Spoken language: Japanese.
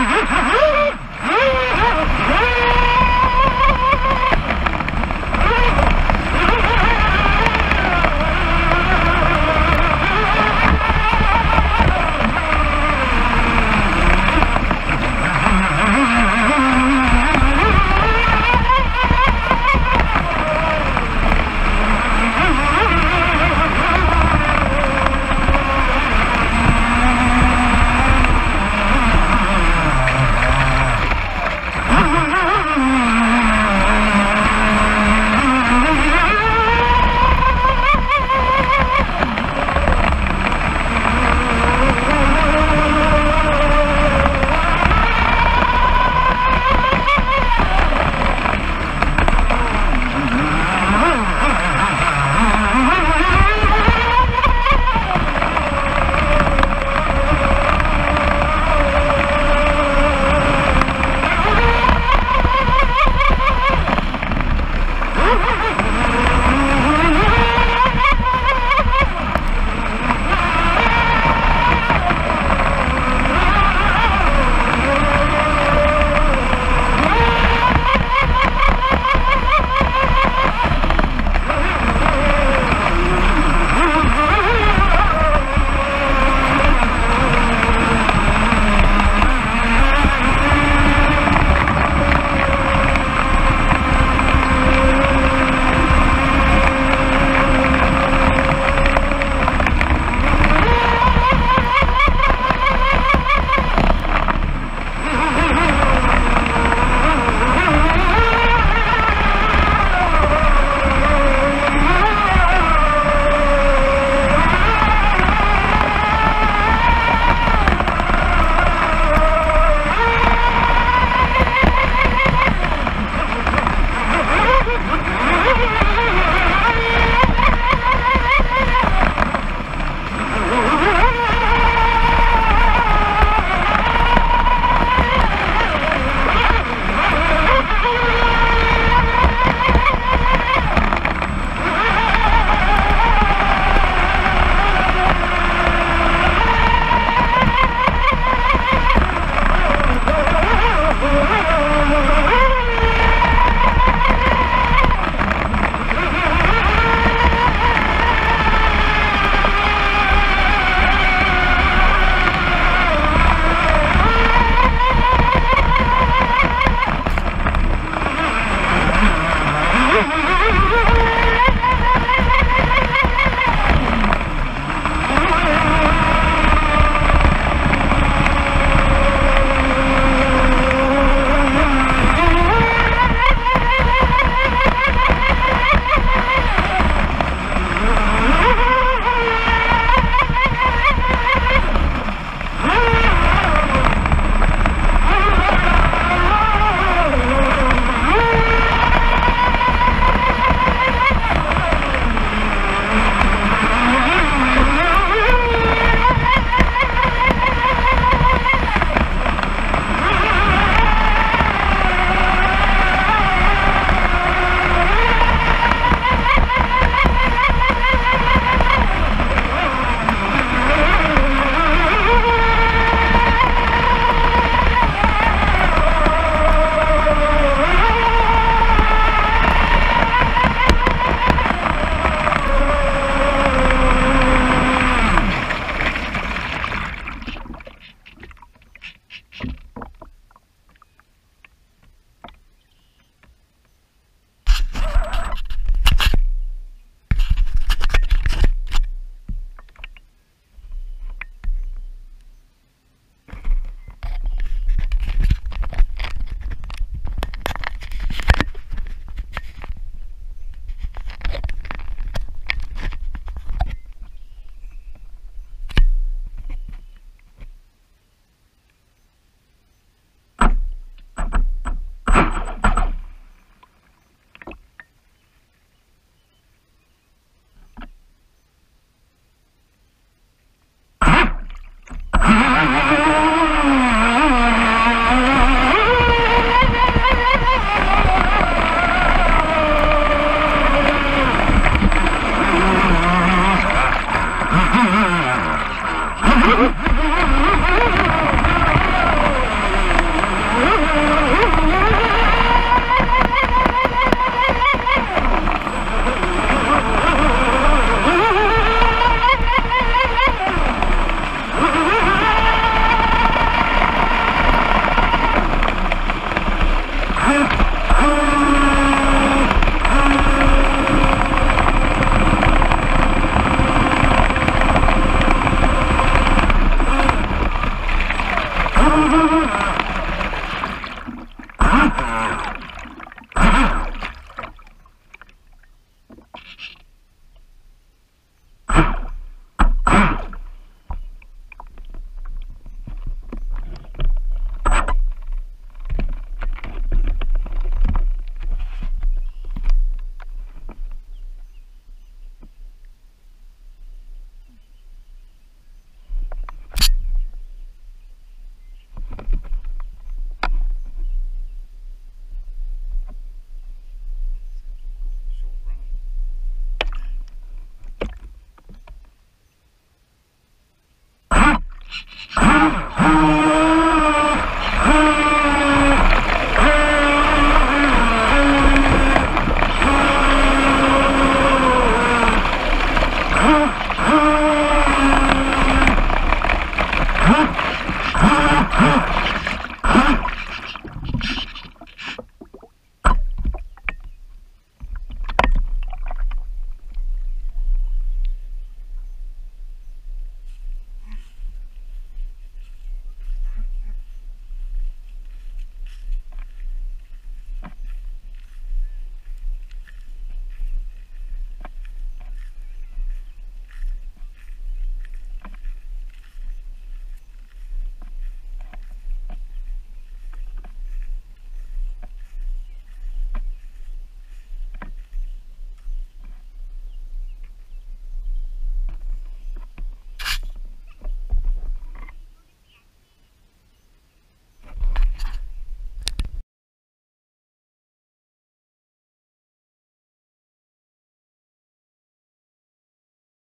Ah!